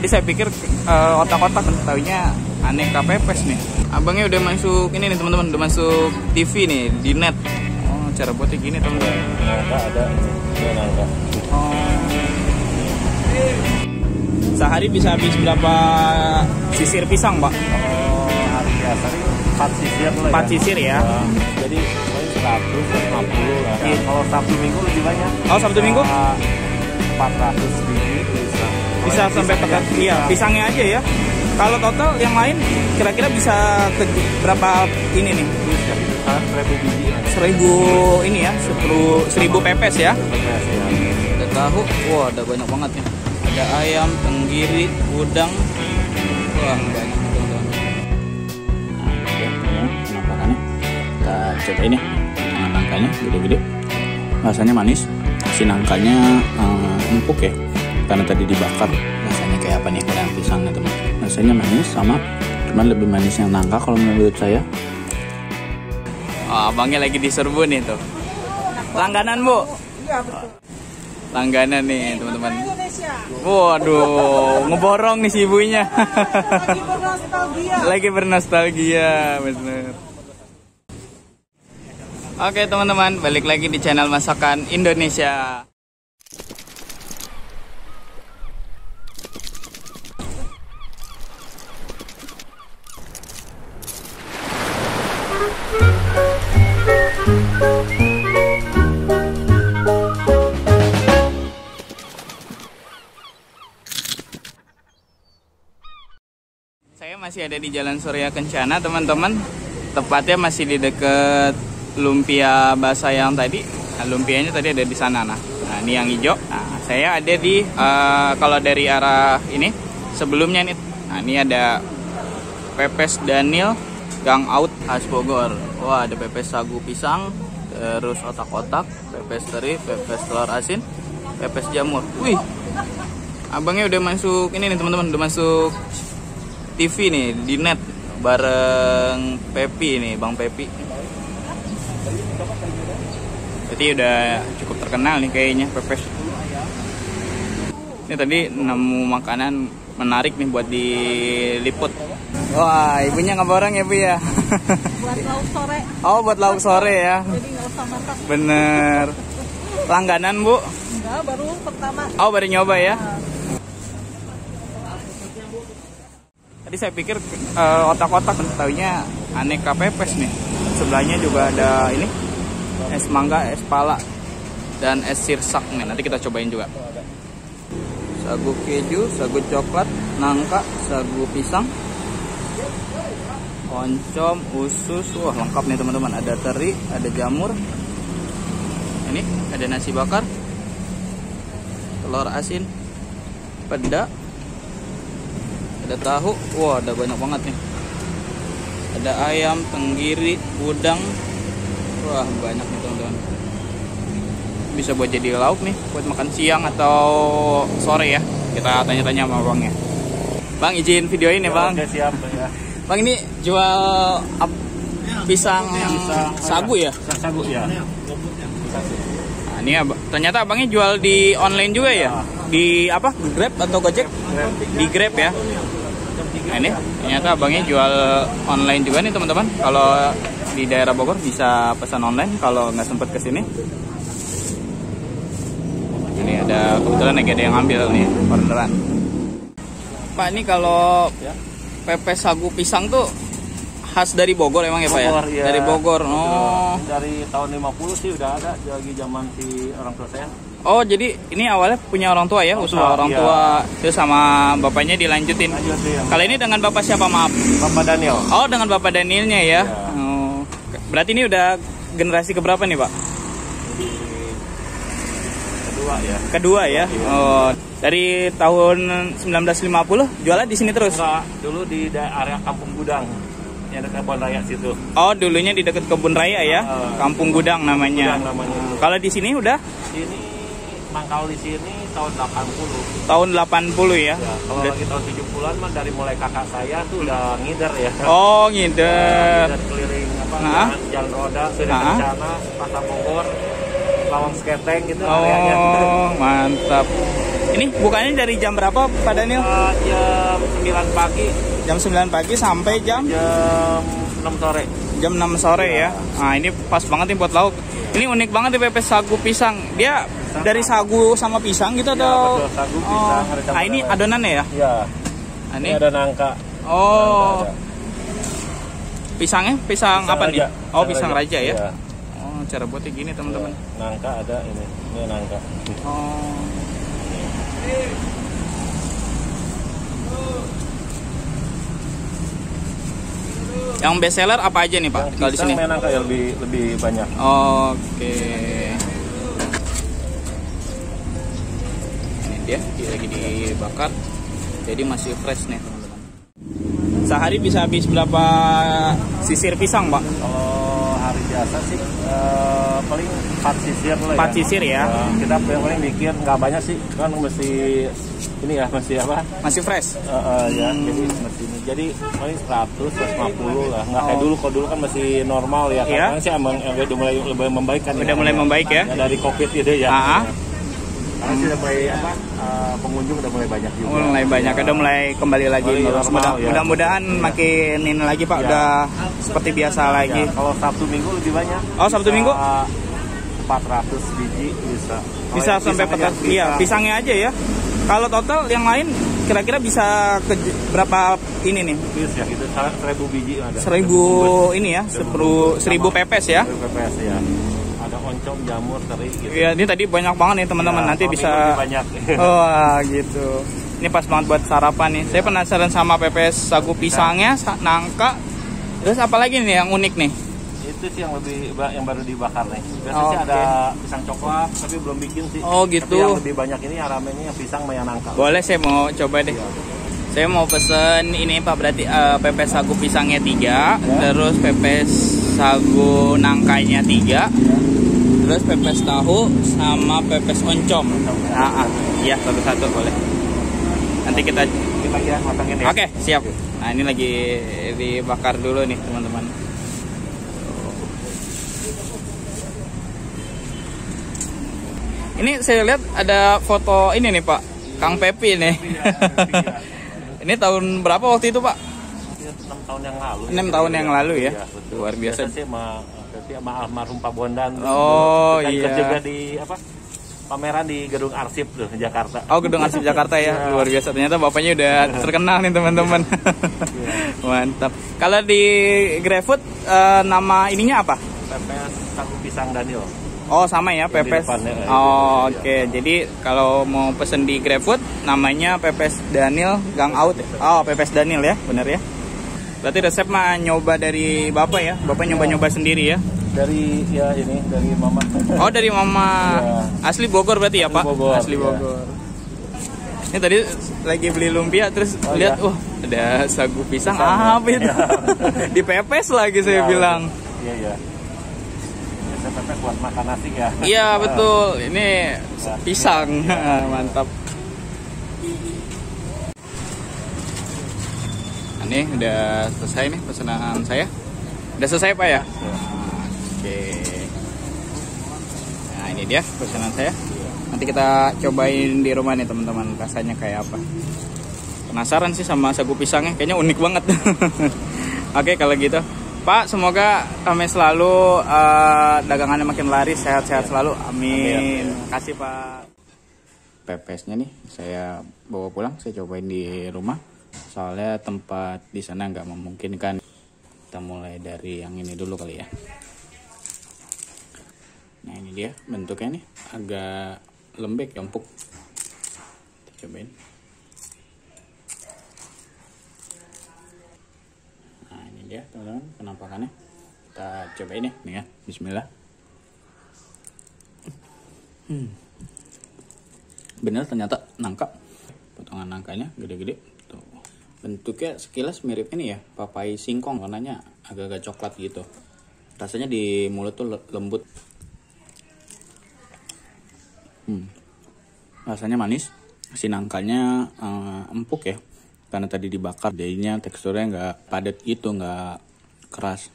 Tadi saya pikir uh, otak-otak, taunya aneka pepes nih. Abangnya udah masuk ini nih teman-teman, udah masuk TV nih di net. Oh, cara buatnya gini teman-teman. Nangka ada, nangka. Oh. Sehari bisa habis berapa sisir pisang, Pak? Oh, hari biasa ini empat sisir lah Empat ya. sisir ya. Nah, jadi paling seratus, lima puluh lah. Iya. Kalau Sabtu Minggu lebih banyak. Oh, Sabtu Minggu? Empat ratus biji bisa. Kalau sampai pisangnya, pekan. Iya, pisangnya aja ya. Kalau total yang lain kira-kira bisa ke berapa ini nih? Seribu biji. Seribu ini ya, sepuluh seribu pepes ya. Pepes, ya. Ada tahu, wah ada banyak banget nih. Ada ayam, tenggiri, udang, wah banyak teman-teman. Nah, ya, penampakannya. Kita cobain ya. Nah, nangkanya gede-gede. Rasanya manis. Si nangkanya eh, empuk ya. Karena tadi dibakar. Rasanya kayak apa nih kayak pisangnya teman. Rasanya manis sama cuman lebih manis yang nangka kalau menurut saya. Oh, abangnya lagi diserbu nih tuh. Langganan bu? Iya betul. Langganan nih teman-teman. Indonesia. Waduh, ngeborong nih si ibunya. Lagi bernostalgia. Lagi bernostalgia, bener. Oke teman-teman, balik lagi di channel Masakan Indonesia. Masih ada di Jalan Surya Kencana, teman-teman. Tepatnya masih di dekat lumpia basah yang tadi. Nah, lumpianya tadi ada di sana, nah. Nah, ini yang hijau. Nah, saya ada di eh, kalau dari arah ini sebelumnya nih. Nah, ini ada pepes Daniel Gang Out khas Bogor. Wah, ada pepes sagu pisang, terus otak-otak, pepes teri, pepes telur asin, pepes jamur. Wih, abangnya udah masuk ini nih teman-teman, udah masuk TV nih di net bareng Pepi nih, Bang Pepi. Berarti udah cukup terkenal nih kayaknya pepes. Ini tadi nemu makanan menarik nih buat diliput. Wah, ibunya ngeborong ya, Bu ya. Buat lauk sore. Oh, buat lauk sore ya. Jadi nggak usah masak. Bener. Langganan, Bu. Enggak, baru pertama. Oh, baru nyoba ya. Tadi saya pikir eh, otak-otak, taunya aneka pepes nih. Sebelahnya juga ada ini es mangga, es pala, dan es sirsak nih. Nanti kita cobain juga. Sagu keju, sagu coklat, nangka, sagu pisang, oncom, usus, wah lengkap nih teman-teman. Ada teri, ada jamur. Ini ada nasi bakar, telur asin, peda, ada tahu, wah ada banyak banget nih. Ada ayam, tenggiri, udang, wah banyak nih teman-teman. Bisa buat jadi lauk nih, buat makan siang atau sore ya. Kita tanya-tanya sama bangnya. Bang izin video ini bang. Oke, siap ya. Bang ini jual ap- pisang Pisang, sagu ya? Pisang sagu ya. Nah, ini ab- ternyata abangnya jual di online juga ya? Di apa? Grab atau Gojek? Di Grab ya. Nah ini ternyata abangnya jual online juga nih teman-teman. Kalau di daerah Bogor bisa pesan online kalau nggak sempet ke sini. Ini ada kebetulan lagi ada yang ambil nih orderan. Pak ini kalau Ya. pepes sagu pisang tuh khas dari Bogor emang ya Pak ya? Bogor, iya. Dari Bogor. Oh. Dari tahun 50 sih udah ada lagi zaman si orang tua saya. Oh jadi ini awalnya punya orang tua ya, usaha orang iya. tua terus sama bapaknya dilanjutin. Lanjutin. Kalau ini dengan bapak siapa maaf? Bapak Daniel. Oh dengan bapak Danielnya ya. Iya. Oh. Berarti ini udah generasi keberapa nih pak? Kedua ya. Kedua ya. Oh dari tahun 1950 jualan di sini terus. Enggak, dulu di area Kampung Gudang. Yang dekat Kebon Raya situ. Oh dulunya di dekat kebun raya ya. Kampung Gudang namanya. Gudang namanya. Kalau di sini udah Sini mangkal di sini tahun 80. tahun 80 ya. Ya, kalau Udah- lagi tahun 70-an mah dari mulai kakak saya tuh udah ngider ya. Oh ngider. Ngider keliling apa Nah. jalan, jalan roda, sudah Nah. kencana, pasar Bogor, lawang sketeng gitu areanya. Oh mantap. Ini bukannya dari jam berapa Pak Daniel? Eh, jam 9 pagi, Jam 9 pagi sampai jam jam 6 sore. jam 6 sore ya. Nah, ini pas banget nih buat lauk. Ini unik banget nih pepes sagu pisang. Dia dari sagu sama pisang gitu Iya, atau betul. Sagu, Oh. pisang, ada Nah, ini adonannya ya? Iya. Nah, Ini ini ada nangka. oh, Nangka pisangnya pisang, Pisang apa nih? raja. Oh, pisang raja ya. Iya. Oh, cara buatnya gini, teman-teman. Nangka ada ini. Ini nangka. Oh. Yang best seller apa aja nih, Pak? Yang Kalau di sini? main nangka ya lebih lebih banyak. Oke. Ini dia, dia lagi dibakar. Jadi masih fresh nih, teman-teman. Sehari bisa habis berapa sisir pisang, Pak? Kalau hari biasa sih eh, paling 4 sisir lah Empat ya. sisir ya. Eh, kita paling paling bikin nggak banyak sih kan mesti ini ya mesti apa Masih fresh. Eh, eh, ya jadi mesti ini jadi paling 100 150 lah nggak kayak Oh. dulu kalau dulu kan masih normal ya Iya. sekarang sih emang eh, udah mulai lebih membaik kan Udah mulai membaik ya? dari covid itu ya Ah. sekarang sih udah mulai apa eh, pengunjung udah mulai banyak juga Mulai banyak, Ya. udah mulai kembali lagi. Mulai Terus normal, mudah- ya. Mudah-mudahan Iya. makin ini lagi, Pak. Iya. Udah seperti biasa lagi. Ya, kalau Sabtu Minggu lebih banyak. Oh, Sabtu Bisa Minggu? 400 biji bisa. Bisa sampai pisang petas. aja, Iya, bisa. pisangnya aja ya. Kalau total yang lain kira-kira bisa ke berapa ini nih? Bis ya gitu, seribu biji ada. Seribu ini ya, sepuluh seribu pepes ya. Seribu pepes ya. Ada oncom, jamur, teri gitu. Iya, ini tadi banyak banget nih teman-teman. Ya, Nanti bisa. banyak. Wah, gitu. Ini pas banget buat sarapan nih. Saya penasaran sama pepes sagu pisangnya, sa- nangka. Terus apa lagi nih yang unik nih? Itu sih yang lebih yang baru dibakar nih. Biasanya Oh, sih ada pisang coklat, tapi belum bikin sih. Oh, gitu. Tapi yang lebih banyak ini ramennya yang pisang sama yang nangka. Boleh saya mau coba deh. Saya mau pesen ini Pak berarti eh, pepes sagu pisangnya tiga, terus pepes sagu nangkanya tiga, terus pepes tahu sama pepes oncom. Ah, ah. iya satu-satu boleh. Nanti kita Kita ya matangin ya. Oke, siap. Nah, ini lagi dibakar dulu nih, teman-teman. Ini saya lihat ada foto ini nih, Pak. Kang Pepi nih. ini tahun berapa waktu itu, Pak? Iya, enam tahun yang lalu. Enam tahun yang lalu ya. Iya, betul. Luar biasa. sih sama sama almarhum Pak Bondan. Oh, ikut iya. juga di apa? Pameran di gedung arsip tuh Jakarta. Oh, Gedung Arsip Jakarta ya. Luar biasa. Ternyata bapaknya udah terkenal nih, teman-teman. Mantap. Kalau di GrabFood eh, nama ininya apa? Pepes sagu pisang Daniel. Oh sama ya pepes. depannya, eh, Oh iya. oke. Jadi kalau mau pesen di GrabFood namanya pepes Daniel Gang Out. ya? Oh pepes Daniel ya, benar ya. Berarti resep mah nyoba dari bapak ya. Bapak nyoba-nyoba sendiri ya. Dari ya ini dari Mama. Oh dari mama. Iya. Asli Bogor berarti ya Asli pak? Bogor, Asli iya. Bogor. Ini tadi lagi beli lumpia terus Oh, lihat, iya. wah ada sagu pisang, Pisang, ya. apa itu? Iya. Dipepes lagi saya Iya, bilang. Iya iya. Buat makan nasi ya. Iya betul, ini pisang, mantap. Nah, Ini udah selesai nih pesanan saya. Udah selesai pak ya? Oke. Nah ini dia pesanan saya. Nanti kita cobain di rumah nih teman-teman rasanya kayak apa. Penasaran sih sama sagu pisangnya, kayaknya unik banget. Oke kalau gitu. Pak, semoga kami selalu eh, dagangannya makin laris, sehat-sehat selalu. Amin. Kasih Pak. Pepesnya nih saya bawa pulang, saya cobain di rumah. Soalnya tempat di sana nggak memungkinkan. Kita mulai dari yang ini dulu kali ya. Nah ini dia bentuknya nih agak lembek, empuk. Kita cobain. Ini dia teman-teman penampakannya. Kita cobain ya, nih ya. Bismillah. Hmm. Bener ternyata nangka. Potongan nangkanya gede-gede. Tuh. Bentuknya sekilas mirip ini ya, papai singkong warnanya agak-agak coklat gitu. Rasanya di mulut tuh le- lembut. Hmm. Rasanya manis. Si nangkanya eh, empuk ya. Karena tadi dibakar jadinya teksturnya nggak padat gitu, nggak keras.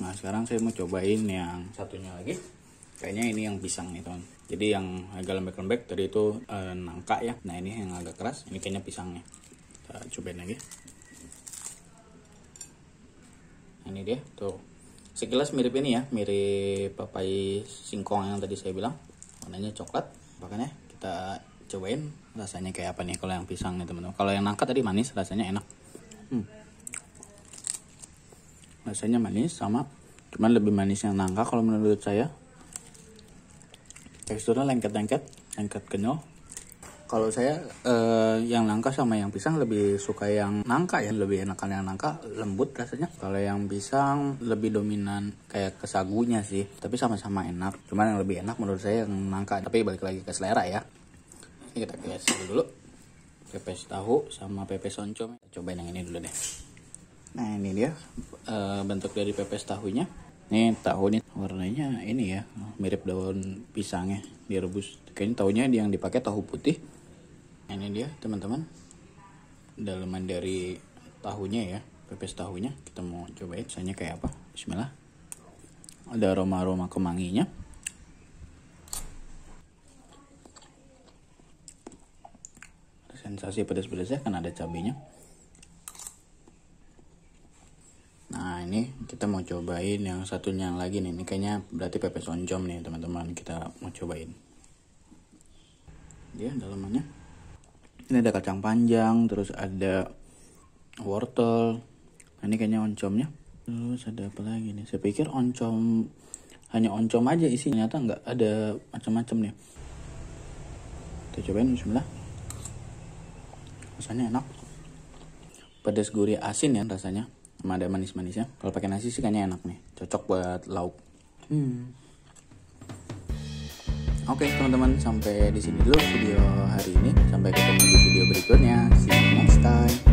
Nah sekarang saya mau cobain yang satunya lagi. Kayaknya ini yang pisang nih teman. jadi yang agak lembek-lembek tadi itu eh, nangka ya nah ini yang agak keras ini kayaknya pisangnya kita cobain lagi ini dia tuh sekilas mirip ini ya mirip papai singkong yang tadi saya bilang warnanya coklat makanya kita cobain rasanya kayak apa nih kalau yang pisang nih teman-teman? Kalau yang nangka tadi manis rasanya enak. Hmm. rasanya manis sama cuman lebih manis yang nangka kalau menurut saya. Teksturnya lengket-lengket lengket kenyal. Kalau saya eh, yang nangka sama yang pisang lebih suka yang nangka ya lebih enakan yang nangka lembut rasanya. Kalau yang pisang lebih dominan kayak ke sagunya sih tapi sama-sama enak. Cuman yang lebih enak menurut saya yang nangka tapi balik lagi ke selera ya ini kita kasih dulu. Pepes tahu sama pepes oncom. Cobain yang ini dulu deh. Nah ini dia. Eh, bentuk dari pepes tahunya. Ini tahu nih warnanya ini ya. Mirip daun pisangnya direbus. Kayaknya tahunya yang dipakai tahu putih. Nah, ini dia teman-teman. Dalaman dari tahunya ya pepes tahunya. Kita mau cobain rasanya kayak apa. Bismillah. Ada aroma-aroma kemanginya sensasi pedas-pedasnya kan ada cabenya. Nah ini kita mau cobain yang satunya lagi nih. Ini kayaknya berarti pepes oncom nih teman-teman. Kita mau cobain. Dia dalamannya. Ini ada kacang panjang terus ada wortel. Nah, ini kayaknya oncomnya. Terus ada apa lagi nih? Saya pikir oncom hanya oncom aja isi ternyata nggak ada macam-macam nih. Kita cobain bismillah rasanya enak. Pedas gurih asin ya rasanya. Sama ada manis-manisnya. Kalau pakai nasi sih kayaknya enak nih. Cocok buat lauk. Hmm. oke okay, teman-teman sampai di sini dulu video hari ini. Sampai ketemu di video berikutnya. See you next time.